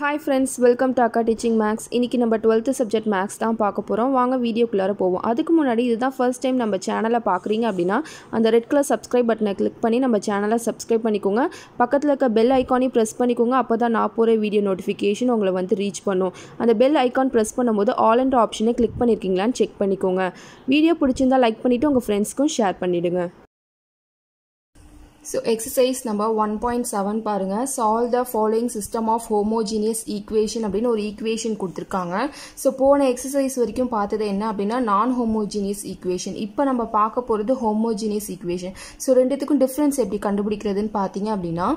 Hi friends welcome to அக்கா teaching maths இன்றைக்கி நம்ம டுவெல்த்து சப்ஜெக்ட் மேக்ஸ் தான் பார்க்க போகிறோம் வாங்க வீடியோக்குள்ளார போவோம். அதுக்கு முன்னாடி இதுதான் ஃபர்ஸ்ட் டைம் நம்ம சேனலை பார்க்குறீங்க அப்படின்னா அந்த ரெட் கலர் சப்ஸ்கிரைப் பட்டனை கிளிக் பண்ணி நம்ம சேனலை சப்ஸ்கிரைப் பண்ணிக்கோங்க. பக்கத்தில் இருக்க பெல் ஐக்கானையும் ப்ரெஸ் பண்ணிக்கோங்க. அப்போ தான் நான் போகிற வீடியோ நோட்டிஃபிகேஷன் உங்களை வந்து ரீச் பண்ணும். அந்த பெல் ஐக்கான் ப்ரெஸ் பண்ணும்போது ஆல் அண்ட் ஆப்ஷனை கிளிக் பண்ணியிருக்கீங்களான்னு செக் பண்ணிக்கோங்க. வீடியோ பிடிச்சிருந்தா லைக் பண்ணிவிட்டு உங்கள் ஃப்ரெண்ட்ஸ்க்கும் ஷேர் பண்ணிவிடுங்க so exercise number one point seven பாருங்கள் solve the following system of homogeneous equation அப்படின்னு ஒரு ஈக்குவேஷன் கொடுத்துருக்காங்க. ஸோ போன எக்ஸசைஸ் வரைக்கும் பார்த்தது என்ன அப்படின்னா நான் ஹோமோஜீனியஸ் ஈக்குவேஷன் இப்போ நம்ம பார்க்க போகிறது ஹோமோஜீனியஸ் ஈக்குவேஷன் ஸோ ரெண்டுத்துக்கும் டிஃப்ரென்ஸ் எப்படி கண்டுபிடிக்கிறதுன்னு பார்த்தீங்க அப்படின்னா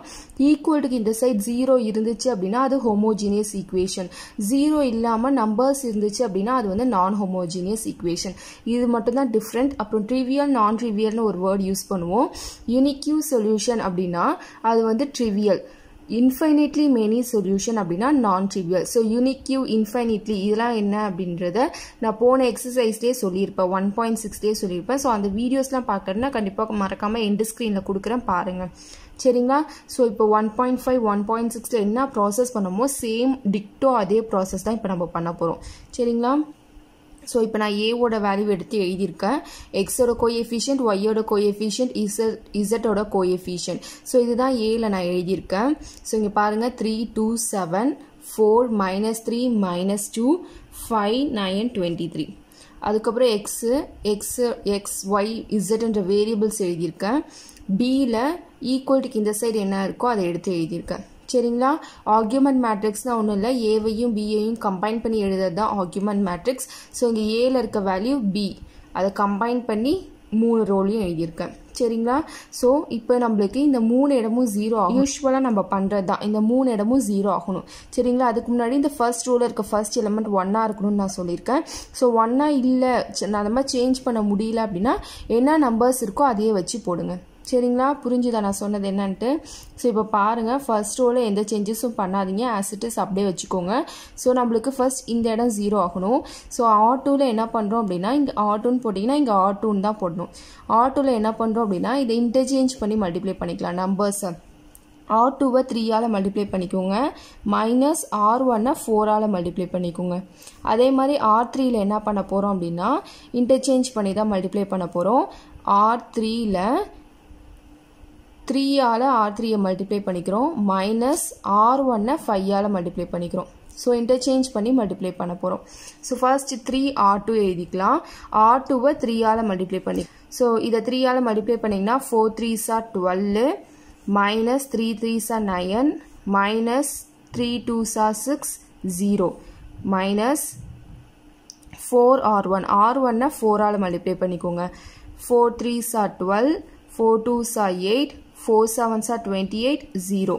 ஈக்குவலுக்கு இந்த சைட் ஜீரோ இருந்துச்சு அப்படின்னா அது ஹோமோஜீனியஸ் ஈக்குவேஷன் ஜீரோ இல்லாமல் நம்பர்ஸ் இருந்துச்சு அப்படின்னா அது வந்து நான் ஹோமோஜீனியஸ் ஈக்குவேஷன் இது மட்டும்தான் டிஃப்ரெண்ட் அப்புறம் ட்ரிவியல் நான் ட்ரிவியல்னு ஒரு வேர்ட் யூஸ் பண்ணுவோம். யூனிக்யூ சொல்யூஷன் அப்படின்னா அது வந்து ட்ரிவியல் இன்ஃபைனிட்லி மெனி சொல்யூஷன் அப்படின்னா நான் ட்ரிவியல் ஸோ யூனிக்யூ இன்ஃபைனிட்லி இதெல்லாம் என்ன அப்படின்றத நான் போன எக்ஸசைஸ்லேயே சொல்லியிருப்பேன். ஒன் பாயிண்ட் சிக்ஸ்லேயே சொல்லியிருப்பேன். ஸோ அந்த வீடியோஸ்லாம் பார்க்குறேன்னா கண்டிப்பாக மறக்காமல் எண்டு ஸ்க்ரீனில் கொடுக்குறேன் பாருங்கள் சரிங்களா? ஸோ இப்போ one point five one point சிக்ஸில் என்ன ப்ராசஸ் பண்ணமோ சேம் டிக்டோ அதே ப்ராசஸ் தான் இப்போ நம்ம பண்ண போகிறோம் சரிங்களா? ஸோ இப்போ நான் ஏவோட வேல்யூ எடுத்து எழுதியிருக்கேன். எக்ஸோட கோஎஃபிஷியன்ட் ஒய்யோட கோஎஃபிஷியன்ட் இசட் இசட்டோட கோஎஃபிஷியன்ட் ஸோ இதுதான் ஏயில் நான் எழுதியிருக்கேன். ஸோ இங்கே பாருங்கள் three two seven four minus three minus two five nine twenty three அதுக்கப்புறம் எக்ஸு எக்ஸு எக்ஸ் ஒய் இசட்ன்ற வேரியபிள்ஸ் எழுதியிருக்கேன். பியில் ஈக்குவல்ட்டுக்கு இந்த சைடு என்ன இருக்கோ அதை எடுத்து எழுதியிருக்கேன். சரிங்களா? ஆர்கியூமெண்ட் மேட்ரிக்ஸ்னால் ஒன்றும் இல்லை. ஏவையும் பிஏயும் கம்பைன் பண்ணி எழுதுறது தான் ஆர்கியூமெண்ட் மேட்ரிக்ஸ் ஸோ இங்கே ஏல இருக்க வேல்யூ பி அதை கம்பைன் பண்ணி மூணு ரோலையும் எழுதியிருக்கேன். சரிங்களா? ஸோ இப்போ நம்மளுக்கு இந்த மூணு இடமும் ஜீரோ ஆகும் யூஸ்வலாக நம்ம பண்ணுறது தான் இந்த மூணு இடமும் ஜீரோ ஆகணும். சரிங்களா? அதுக்கு முன்னாடி இந்த ஃபர்ஸ்ட் ரோவில் இருக்க ஃபர்ஸ்ட் எலமெண்ட் ஒன்னாக இருக்கணும்னு நான் சொல்லியிருக்கேன். ஸோ ஒன்னாக இல்லை நான் அந்த மாதிரி சேஞ்ச் பண்ண முடியல அப்படின்னா என்ன நம்பர்ஸ் இருக்கோ அதையே வச்சு போடுங்க. சரிங்களா? புரிஞ்சுதா நான் சொன்னது என்னன்ட்டு? ஸோ இப்போ பாருங்கள் ஃபர்ஸ்ட் ரோவில் எந்த சேஞ்சஸும் பண்ணாதீங்க. ஆசிட்டிஸ் அப்படியே வச்சுக்கோங்க. ஸோ நம்மளுக்கு ஃபஸ்ட் இந்த இடம் ஜீரோ ஆகணும். ஸோ ஆட்டோவில் என்ன பண்ணுறோம் அப்படின்னா இங்கே ஆட்டோன்னு போட்டிங்கன்னா இங்கே ஆட்டோன்னு தான் போடணும். ஆட்டோவில் என்ன பண்ணுறோம் அப்படின்னா இதை இன்டர்சேஞ்ச் பண்ணி மல்டிப்ளை பண்ணிக்கலாம் நம்பர்ஸை ஆர் டூவை த்ரீயால் மல்டிப்ளை பண்ணிக்கோங்க. மைனஸ் ஆர் ஒன்னை ஃபோரால் மல்டிப்ளை பண்ணிக்கோங்க. அதே மாதிரி ஆர் த்ரீயில் என்ன பண்ண போகிறோம் அப்படின்னா இன்டர்சேஞ்ச் பண்ணி தான் மல்டிப்ளை பண்ண போகிறோம் ஆர் த்ரீயில் த்ரீயால் ஆர் த்ரீயை மல்டிப்ளை பண்ணிக்கிறோம். மைனஸ் ஆர் ஒன்னை ஃபையால் மல்டிப்ளை பண்ணிக்கிறோம். ஸோ இன்டர்சேஞ்ச் பண்ணி மல்டிப்ளை பண்ண போகிறோம் so first three R two எழுதிக்கலாம். ஆர் டூவை த்ரீயால் மல்டிப்ளை பண்ணி ஸோ இதை த்ரீயால் மல்டிப்ளை பண்ணிங்கன்னா ஃபோர் த்ரீ சார் டுவெல்லு மைனஸ் த்ரீ த்ரீஸா நயன் மைனஸ் த்ரீ டூ சா six zero minus four R one R ஒன்னை ஃபோரால் மல்டிப்ளை பண்ணிக்கோங்க. ஃபோர் த்ரீஸா டுவெல் ஃபோர் டூ சா எயிட் ஃபோர் செவன்ஸா டுவெண்ட்டி எயிட் ஜீரோ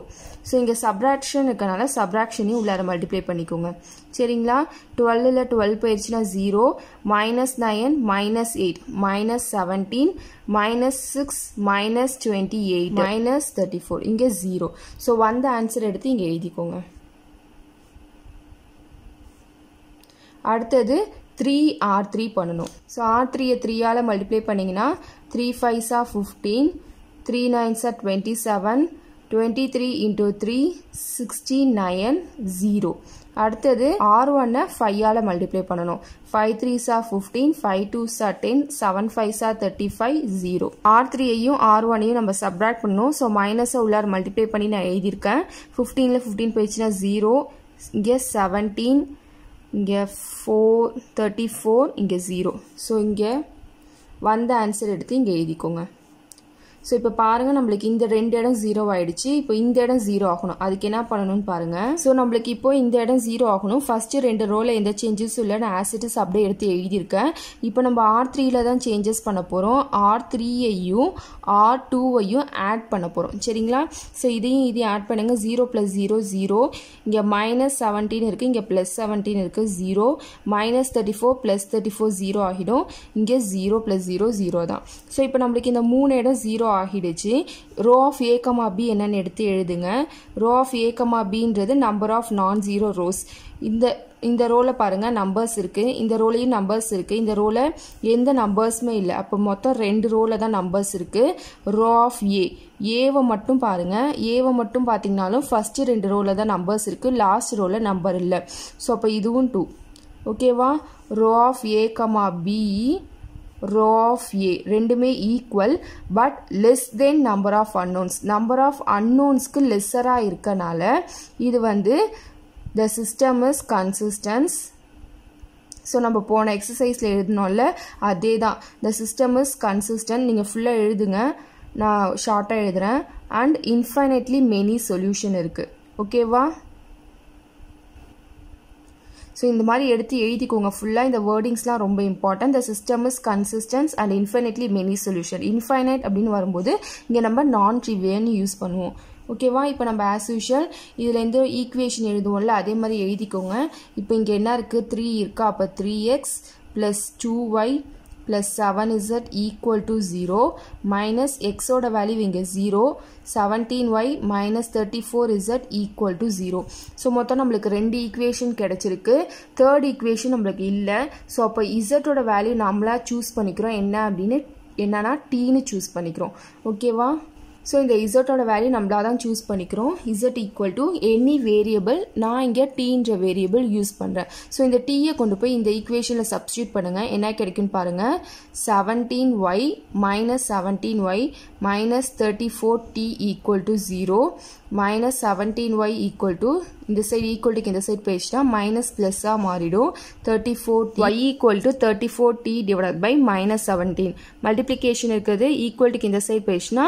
ஸோ இங்கே சப்ராக்ஷன் இருக்கனால சப்ராக்ஷனையும் உள்ளார மல்டிப்ளை பண்ணிக்கோங்க. சரிங்களா? டுவெல்லில் டுவெல் போயிடுச்சுன்னா zero minus nine minus eight minus seventeen minus six minus twenty eight minus thirty four இங்கே ஜீரோ ஸோ வந்த ஆன்சர் எடுத்து இங்கே எழுதிக்கோங்க. அடுத்தது த்ரீ ஆர் த்ரீ பண்ணணும். ஸோ ஆர் த்ரீயை த்ரீயால் மல்டிப்ளை பண்ணிங்கன்னா த்ரீ ஃபைவ்ஸா fifteen three நைன்ஸா twenty seven twenty three into three sixty nine zero அடுத்தது ஆர் ஒன்னை ஃபையால் மல்டிப்ளை பண்ணணும் ஃபைவ் த்ரீ சா ஃபிஃப்டீன் ஃபைவ் டூ சா டென் செவன் ஃபைவ் சா தேர்ட்டி ஃபைவ் ஜீரோ ஆர் த்ரீயையும் ஆர் ஒன்னையும் நம்ம சப்ராக்ட் பண்ணணும். ஸோ மைனஸை உள்ளார் மல்டிப்ளை பண்ணி நான் எழுதியிருக்கேன். ஃபிஃப்டீனில் ஃபிஃப்டீன் போயிடுச்சுன்னா ஜீரோ இங்கே செவன்டீன் இங்கே ஃபோர் தேர்ட்டி ஃபோர் இங்கே ஜீரோ ஸோ இங்கே வந்த ஆன்சர் எடுத்து இங்கே எழுதிக்கோங்க. ஸோ இப்போ பாருங்கள் நம்மளுக்கு இந்த ரெண்டு இடம் ஜீரோ ஆகிடுச்சு இப்போ இந்த இடம் ஜீரோ ஆகணும். அதுக்கு என்ன பண்ணணும்னு பாருங்கள் ஸோ நம்மளுக்கு இப்போ இந்த இடம் ஜீரோ ஆகணும். ஃபஸ்ட்டு ரெண்டு ரோவில் எந்த சேஞ்சஸும் இல்லை நான் ஆசிட்டிஸ் அப்படியே எடுத்து எழுதியிருக்கேன். இப்போ நம்ம ஆர் த்ரீயில் தான் சேஞ்சஸ் பண்ண போகிறோம் ஆர் த்ரீயையும் ஆர் டூவையும் ஆட் பண்ண போகிறோம் சரிங்களா? ஸோ இதையும் இதையும் ஆட் பண்ணுங்கள் ஜீரோ ப்ளஸ் ஜீரோ ஜீரோ இங்கே மைனஸ் செவன்டீன் இருக்குது இங்கே ப்ளஸ் செவன்டீன் இருக்குது zero minus thirty four plus thirty four zero ஆகிடும். இங்கே ஜீரோ ப்ளஸ் ஜீரோ ஜீரோ தான். ஸோ இப்போ நம்மளுக்கு இந்த மூணு இடம் ஜீரோ ஆகிடுச்சு. ரோ ஆஃப் ஏகமா பி என்னன்னு எடுத்து எழுதுங்க. Row of A comma பின்றது number of non zero rows இந்த இந்த ரோவில் பாருங்கள் நம்பர்ஸ் இருக்குது இந்த ரோலையும் நம்பர்ஸ் இருக்குது இந்த ரோவில் எந்த நம்பர்ஸுமே இல்லை. அப்போ மொத்தம் ரெண்டு ரோவில் தான் நம்பர்ஸ் இருக்குது ரோ ஆஃப் ஏ ஏவை மட்டும் பாருங்கள் ஏவை மட்டும் பார்த்தீங்கனாலும் ஃபஸ்ட்டு ரெண்டு ரோவில் தான் நம்பர்ஸ் இருக்குது லாஸ்ட் ரோவில் நம்பர் இல்லை. ஸோ அப்போ இதுவும் டூ ஓகேவா row of A comma B row of A. ரெண்டுமே equal but less than number of unknowns number of அன்னோன்ஸ்க்கு லெஸ்ஸராக இருக்கனால இது வந்து the system is consistence so நம்ம போன எக்ஸசைஸில் எழுதினோம்ல அதே தான் த சிஸ்டம் இஸ் கன்சிஸ்டன்ட் நீங்கள் ஃபுல்லாக எழுதுங்க. நான் ஷார்ட்டாக எழுதுகிறேன் அண்ட் இன்ஃபைனைட்லி மெனி சொல்யூஷன் இருக்குது ஓகேவா ஸோ இந்த மாதிரி எடுத்து எழுதிக்கோங்க. ஃபுல்லாக இந்த வேர்டிங்ஸ்லாம் ரொம்ப important the system is consistence and infinitely many solution infinite அப்படின்னு வரும்போது இங்கே நம்ம நான் ட்ரிவியன்னு யூஸ் பண்ணுவோம் ஓகேவா இப்போ நம்ம ஆஸ் யூஷுவல் இதுலேருந்து ஈக்குவேஷன் எழுதுவோம்ல அதே மாதிரி எழுதிக்கோங்க. இப்போ இங்கே என்ன இருக்குது த்ரீ இருக்கா? அப்போ three x plus two y plus seven z equal to zero minus எக்ஸோட வேல்யூ இங்கே zero seventeen y minus thirty four z equal to zero so மொத்தம் நம்மளுக்கு ரெண்டு ஈக்குவேஷன் கிடச்சிருக்கு. தேர்ட் ஈக்குவேஷன் நம்மளுக்கு இல்லை. ஸோ அப்போ இசட்டோட வேல்யூ நம்மளாக சூஸ் பண்ணிக்கிறோம். என்ன அப்படின்னு என்னன்னா டீன்னு சூஸ் பண்ணிக்கிறோம். ஓகேவா ஸோ இந்த இசட்டோட வேல்யூ நம்மளாக தான் சூஸ் பண்ணிக்கிறோம். Z equal to any variable நான் இங்கே டீன்ற வேரியபிள் யூஸ் பண்ணுறேன் ஸோ இந்த டீயை கொண்டு போய் இந்த ஈக்குவேஷனில் சப்ஸ்டியூட் பண்ணுங்கள் என்ன கிடைக்குன்னு பாருங்கள் seventeen y minus seventeen y minus thirty four t equal to zero minus seventeen y equal to இந்த சைடு ஈக்குவல் டுக்கு இந்த சைடு போயிடுச்சுன்னா மைனஸ் ப்ளஸ்ஸாக மாறிடும். Thirty four y equal to thirty four t divide by minus seventeen multiplication இருக்கிறது equal டுக்கு இந்த side போயிடுச்சுன்னா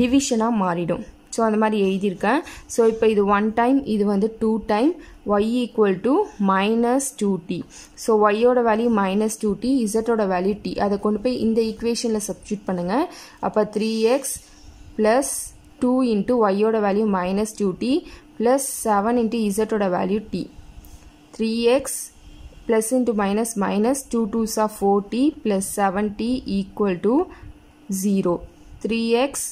டிவிஷனாக மாறிடும். ஸோ அந்த மாதிரி எழுதியிருக்கேன். ஸோ இப்போ இது ஒன் டைம் இது வந்து two time y equal to minus two t so ஒய்யோட வேல்யூ மைனஸ் டூ டி இசட்டோட வேல்யூ டி அதை கொண்டு போய் இந்த ஈக்குவேஷனில் சப்ஸ்டியூட் பண்ணுங்கள் அப்போ three x plus two into ஒய்யோட value minus two t plus seven into இசட்டோட value t three x plus into minus minus two twos of four t plus seven t equal to zero three x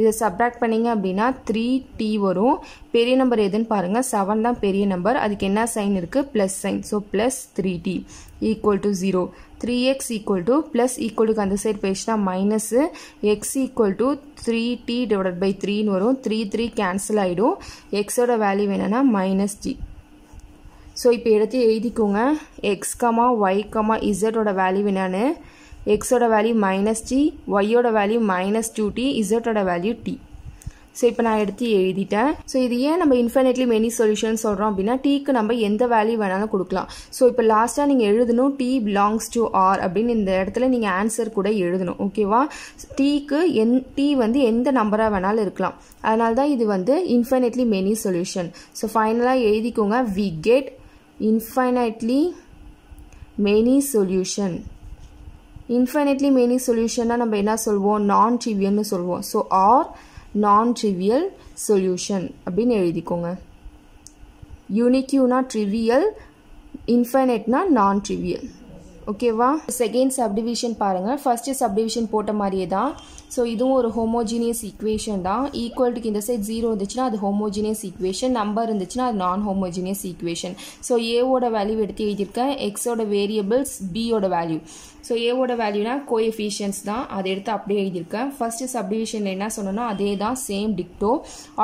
இதை subtract பண்ணிங்க அப்படின்னா three D வரும். பெரிய number எதுன்னு பாருங்கள் seven தான் பெரிய number அதுக்கு என்ன சைன் இருக்குது plus sign so plus three t equal to zero three x equal to plus ஈக்குவலுக்கு அந்த சைடு போயிடுச்சுன்னா minus x equal to three t divide by த்ரீன்னு வரும். த்ரீ த்ரீ கேன்சல் ஆகிடும் எக்ஸோட வேல்யூ என்னென்னா மைனஸ் ஜி ஸோ இப்போ எடுத்து எழுதிக்கோங்க. எக்ஸ் கமா ஒய் கமா இசட்டோட வேல்யூ என்னன்னு எக்ஸோட வேல்யூ மைனஸ் டி ஒய்யோட வேல்யூ மைனஸ் டூ டி இசட்டோட வேல்யூ டி ஸோ இப்போ நான் எடுத்து எழுதிட்டேன். ஸோ இது ஏன் நம்ம இன்ஃபினிட்லி மெனி சொல்யூஷன் சொல்கிறோம் அப்படின்னா டீக்கு நம்ம எந்த வேல்யூ வேணாலும் கொடுக்கலாம். ஸோ இப்போ லாஸ்ட்டாக நீங்கள் எழுதணும் டி பிலாங்ஸ் டு ஆர் அப்படின்னு இந்த இடத்துல நீங்கள் ஆன்சர் கூட எழுதணும் ஓகேவா டீக்கு என் டீ வந்து எந்த நம்பராக வேணாலும் இருக்கலாம். அதனால தான் இது வந்து இன்ஃபினிட்லி மெனி சொல்யூஷன் ஸோ ஃபைனலாக எழுதிக்கோங்க. We get infinitely many solution infinitely many சொல்யூஷன்னா நம்ம என்ன சொல்வோம்? நான் ட்ரிவியல்னு சொல்வோம். So or non trivial solution அப்படின்னு எழுதிக்கோங்க. யூனிக்யூனா ட்ரிவியல் இன்ஃபைனைட்னா நான் ட்ரிவியல் ஓகேவா செகண்ட் சப்டிவிஷன் பாருங்கள் ஃபஸ்ட்டு சப்டிவிஷன் போட்ட மாதிரியே தான். ஸோ இதுவும் ஒரு ஹோமோஜீனியஸ் ஈக்குவேஷன் தான். ஈக்குவல்ட்டுக்கு இந்த சைட் ஜீரோ இருந்துச்சுன்னா அது ஹோமோஜீனியஸ் ஈக்குவேஷன் நம்பர் இருந்துச்சுன்னா அது நான் ஹோமோஜீனியஸ் ஈக்குவேஷன் ஸோ ஏவோட வேல்யூ எடுத்து எழுதியிருக்கேன். எக்ஸோட வேரியபிள்ஸ் பியோட வேல்யூ ஸோ ஏவோட வேல்யூனா கோஎஃபிஷியன்ஸ் தான். அதை எடுத்து அப்படியே எழுதியிருக்கேன். ஃபஸ்ட்டு சப்டிவிஷனில் என்ன சொன்னோன்னா அதே தான் சேம் டிக்டோ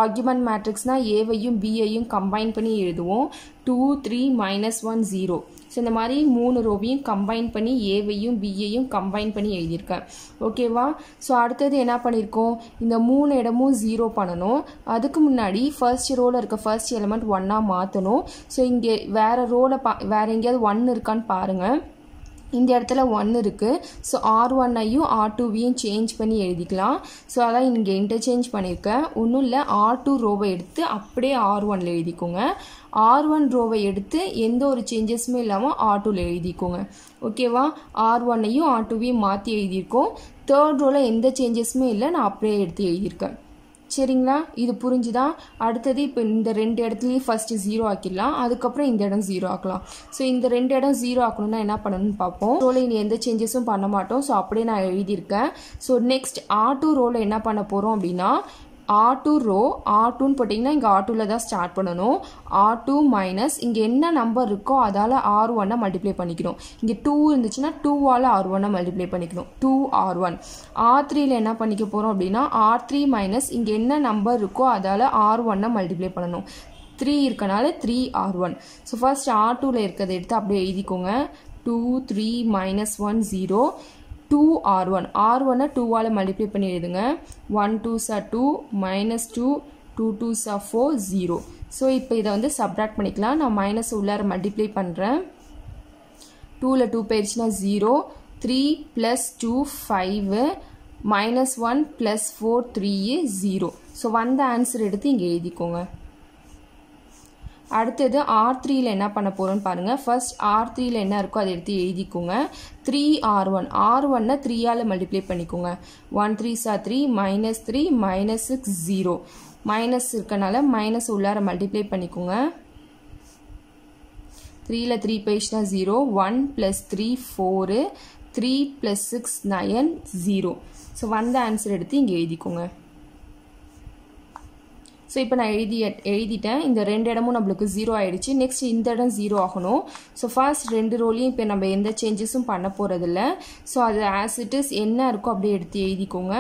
ஆர்குமெண்ட் மேட்ரிக்ஸ்னால் ஏவையும் பியையும் கம்பைன் பண்ணி எழுதுவோம். Two three minus one zero so இந்த மாதிரி மூணு ரோவையும் கம்பைன் பண்ணி ஏவையும் பிஏயும் கம்பைன் பண்ணி எழுதியிருக்கேன். ஓகேவா ஸோ அடுத்தது என்ன பண்ணியிருக்கோம்? இந்த மூணு இடமும் ஜீரோ பண்ணணும். அதுக்கு முன்னாடி ஃபர்ஸ்ட் ரோவில் இருக்க ஃபர்ஸ்ட் எலமெண்ட் ஒன்னாக மாற்றணும் ஸோ இங்கே வேறு ரோவில் பா வேறு எங்கேயாவது ஒன்று இருக்கான்னு பாருங்கள் இந்த இடத்துல ஒன் இருக்குது ஸோ ஆர் ஒன்னையும் ஆர் டூவையும் சேஞ்ச் பண்ணி எழுதிக்கலாம். ஸோ அதான் இங்கே இன்டர்சேஞ்ச் பண்ணியிருக்கேன். ஒன்றும் இல்லை ஆர் டூ ரோவை எடுத்து அப்படியே ஆர் ஒனில் எழுதிக்கோங்க. ஆர் ஒன் ரோவை எடுத்து எந்த ஒரு சேஞ்சஸுமே இல்லாமல் ஆர் டூவில் எழுதிக்கோங்க. ஓகேவா ஆர் ஒன்னையும் ஆர் டூவையும் மாற்றி எழுதியிருக்கோம். தேர்ட் ரோவில் எந்த சேஞ்சஸுமே இல்லை நான் அப்படியே எடுத்து எழுதியிருக்கேன். சரிங்களா? இது புரிஞ்சுதா? அடுத்தது இப்போ இந்த ரெண்டு இடத்துலையும் ஃபஸ்ட்டு ஜீரோ ஆக்கிடலாம். அதுக்கப்புறம் இந்த இடம் ஜீரோ ஆக்கலாம். ஸோ இந்த ரெண்டு இடம் ஜீரோ ஆக்கணும்னா என்ன பண்ணணும்னு பார்ப்போம். ரோலை இனி எந்த சேஞ்சஸும் பண்ண மாட்டோம். ஸோ அப்படியே நான் எழுதியிருக்கேன். ஸோ நெக்ஸ்ட் ஆட்டோ டூ என்ன பண்ண போகிறோம் அப்படின்னா ஆர் ரோ ஆர் போட்டிங்கன்னா இங்கே ஆட்டூவில் தான் ஸ்டார்ட் பண்ணணும். ஆர் மைனஸ் இங்கே என்ன நம்பர் இருக்கோ அதால் ஆர் ஒன்னை மல்டிப்ளை பண்ணிக்கணும். இங்கே டூ இருந்துச்சுன்னா டூவால் ஆர் ஒன்னை மல்டிப்ளை பண்ணிக்கணும். டூ ஆர் ஒன் ஆர் த்ரீயில் என்ன பண்ணிக்க போகிறோம் அப்படின்னா ஆர் த்ரீ மைனஸ் இங்கே என்ன நம்பர் இருக்கோ அதால் ஆர் ஒன்னை மல்டிப்ளை பண்ணணும். த்ரீ இருக்கனால three R one so first R டூவில் இருக்கிறத எடுத்து அப்படியே எழுதிக்கோங்க. Two three minus one zero two R one R ஒன்னை டூவால் மல்டிப்ளை பண்ணி எழுதுங்க. ஒன் டூ சா two minus two two two சா ஃபோர் ஜீரோ ஸோ இப்போ இதை வந்து சப்ராக்ட் பண்ணிக்கலாம். நான் மைனஸ் உள்ளார மல்டிப்ளை பண்ணுறேன் டூவில் டூ போயிடுச்சுன்னா zero three plus two five minus one plus four three zero so வந்த ஆன்சர் எடுத்து இங்கே எழுதிக்கோங்க. அடுத்தது ஆர் த்ரீயில் என்ன பண்ண போகிறோன்னு பாருங்கள் ஃபர்ஸ்ட் ஆர் த்ரீயில் என்ன இருக்கோ அதை எடுத்து எழுதிக்கோங்க. த்ரீ ஆர் ஒன் ஆர் ஒன்னை த்ரீயால் மல்டிப்ளை பண்ணிக்கோங்க. ஒன் த்ரீ சா three minus three minus six zero minus இருக்கனால மைனஸ் உள்ளார மல்டிப்ளை பண்ணிக்கோங்க. த்ரீயில் three போயிடுச்சுனா zero one plus three four three plus six nine zero so வந்த ஆன்சர் எடுத்து இங்கே எழுதிக்கோங்க. ஸோ இப்போ நான் எழுதி எழுதிட்டேன். இந்த ரெண்டு இடமும் நம்மளுக்கு ஜீரோ ஆகிடுச்சு நெக்ஸ்ட் இந்த இடம் ஜீரோ ஆகணும். ஸோ ஃபர்ஸ்ட் ரெண்டு ரோலையும் இப்போ நம்ம எந்த சேஞ்சஸும் பண்ண போகிறதில்ல ஸோ அது ஆஸ் இட் இஸ் என்ன இருக்கோ அப்படியே எடுத்து எழுதிக்கோங்க.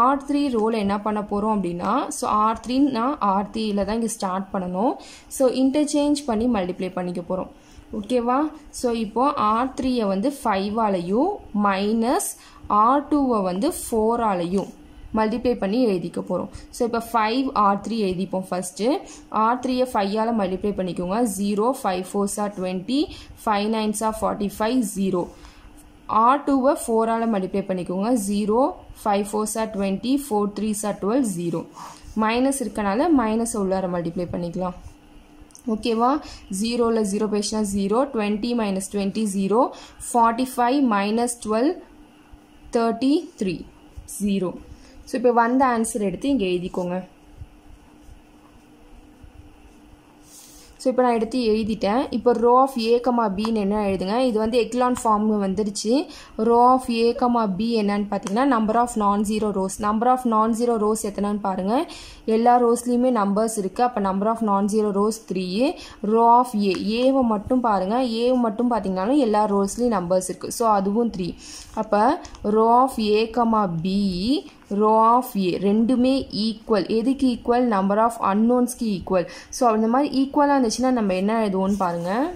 ஆர் த்ரீ ரோல் என்ன பண்ண போகிறோம் அப்படின்னா ஸோ ஆர் த்ரீன்னா ஆர் த்ரீயில் தான் இங்கே ஸ்டார்ட் பண்ணணும். ஸோ இன்டர்சேஞ்ச் பண்ணி மல்டிப்ளை பண்ணிக்க போகிறோம் ஓகேவா ஸோ இப்போ ஆர் த்ரீயை வந்து ஃபைவாலையும் மைனஸ் ஆர் டூவை வந்து ஃபோராலையும் மல்டிப்ளை பண்ணி எழுதிக்க போகிறோம் ஸோ இப்போ ஃபைவ் ஆர் த்ரீ எழுதிப்போம் ஃபஸ்ட்டு ஆர் த்ரீயை ஃபைவால் மல்டிப்ளை பண்ணிக்கோங்க. ஜீரோ ஃபைவ் ஃபோர்ஸாக டுவெண்ட்டி ஃபைவ் நைன்ஸாக ஃபார்ட்டி ஃபைவ் ஜீரோ ஆர் டூவை ஃபோரால் மல்டிப்ளை பண்ணிக்கோங்க. ஜீரோ ஃபைவ் ஃபோர்ஸாக டுவெண்ட்டி ஃபோர் த்ரீஸாக டுவெல் ஜீரோ மைனஸ் இருக்கனால மைனஸ் உள்ளார மல்டிப்ளை பண்ணிக்கலாம். ஓகேவா ஜீரோவில் ஜீரோ பேசினா zero twenty minus twenty zero forty five minus twelve thirty three zero so இப்போ வந்த ஆன்சர் எடுத்து இங்கே எழுதிக்கோங்க. ஸோ இப்போ நான் எடுத்து எழுதிட்டேன். இப்போ ரோ ஆஃப் ஏ கமா பின்னு என்ன எழுதுங்க? இது வந்து எக்லான் ஃபார்ம் வந்துருச்சு. Row of A comma B என்னன்னு பார்த்தீங்கன்னா number of non zero rows number of non zero rows எத்தனைன்னு பாருங்கள் எல்லா ரோஸ்லேயுமே நம்பர்ஸ் இருக்குது அப்போ number of non zero rows three row of A ஏவை மட்டும் பாருங்கள் ஏவை மட்டும் பார்த்தீங்கனாலும் எல்லா ரோஸ்லேயும் நம்பர்ஸ் இருக்குது ஸோ அதுவும் த்ரீ அப்போ row of A comma B row of A. ரெண்டுமே ஈக்குவல் எதுக்கு ஈக்குவல் நம்பர் ஆஃப் அன்னோன்ஸ்க்கு ஈக்குவல் ஸோ அந்த மாதிரி ஈக்குவலாக இருந்துச்சுன்னா நம்ம என்ன எழுதுவோம்னு பாருங்கள்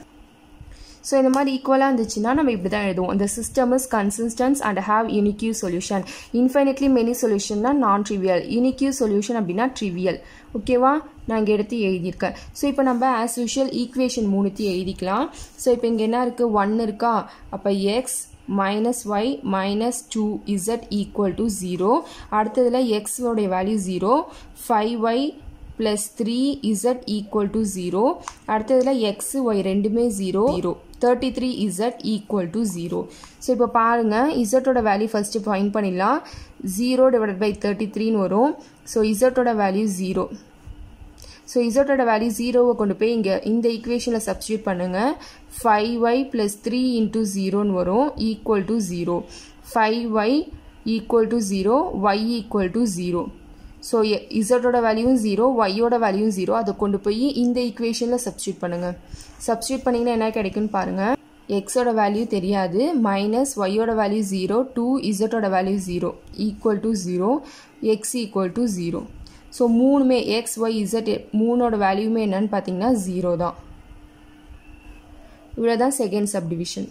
ஸோ இந்த மாதிரி ஈக்குவலாக இருந்துச்சுன்னா நம்ம இப்படி தான் எழுதுவோம். இந்த system is consistence and have unique solution infinitely many சொல்யூஷன்னா non trivial unique solution அப்படின்னா ட்ரிவியல் ஓகேவா நான் இங்கே எடுத்து எழுதியிருக்கேன். ஸோ இப்போ நம்ம ஆஸ் யூஷுவல் ஈக்குவேஷன் மூணுத்தையும் எழுதிக்கலாம். ஸோ இப்போ இங்கே என்ன இருக்குது ஒன் இருக்கா? அப்போ x minus y minus two z equal to zero அடுத்ததில் எக்ஸோடைய value zero five y plus three z equal to zero அடுத்ததில் எக்ஸ் ஒய் ரெண்டுமே zero zero thirty three z equal to zero so இப்போ பாருங்கள் இசட்டோட value first find பண்ணிடலாம். Zero divide by thirty த்ரீன்னு வரும். So இசட்டோட வேல்யூ ஜீரோ ஸோ இசட்டோட வேல்யூ ஜீரோவை கொண்டு போய் இங்கே இந்த ஈக்குவேஷனில் சப்ஸ்டியூட் பண்ணுங்கள் five y plus three into ஜீரோன்னு வரும் equal to zero five y equal to zero y equal to zero so இசட்டோட வேல்யூவும் ஜீரோ ஒய்யோட வேல்யூவும் ஜீரோ அதை கொண்டு போய் இந்த ஈக்குவேஷனில் சப்ஸ்டியூட் பண்ணுங்கள் சப்ஸ்டியூட் பண்ணிங்கன்னா என்ன கிடைக்குன்னு பாருங்கள் எக்ஸோட வேல்யூ தெரியாது மைனஸ் ஒய்யோட value zero two இசட்டோட value zero equal to zero x equal to zero so மூணுமே எக்ஸ் ஒய் இசட் மூணோட வேல்யூமே என்னன்னு பார்த்தீங்கன்னா ஜீரோ தான். இவ்வளோ தான் செகண்ட் சப்டிவிஷன்